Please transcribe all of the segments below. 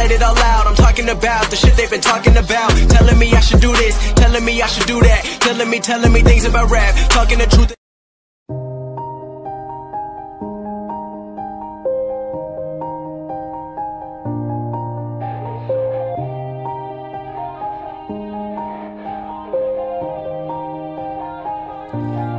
let it all out. I'm talking about the shit they've been talking about. Telling me I should do this, telling me I should do that. Telling me, telling me things about rap. Talking the truth.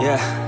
Yeah.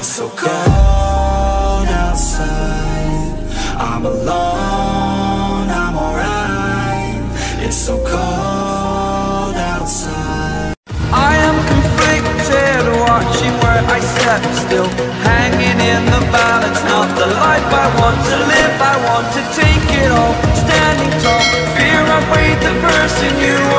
It's so cold outside. I'm alone, I'm alright. It's so cold outside. I am conflicted, watching where I step still. Hanging in the balance, not the life I want to live. I want to take it all, standing tall. Fear I weighed the person you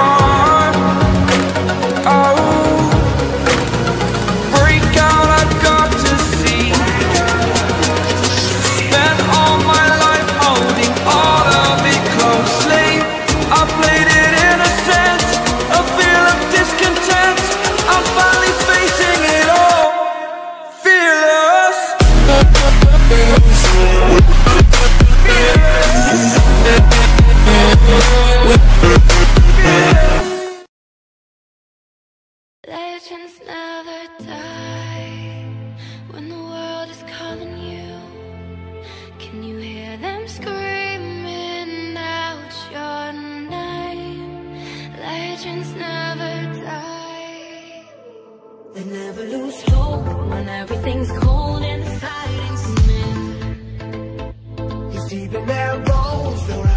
Legends never die when the world is calling you. Can you hear them screaming out your name? Legends never die. They never lose hope when everything's cold inside. It's deep in their bones,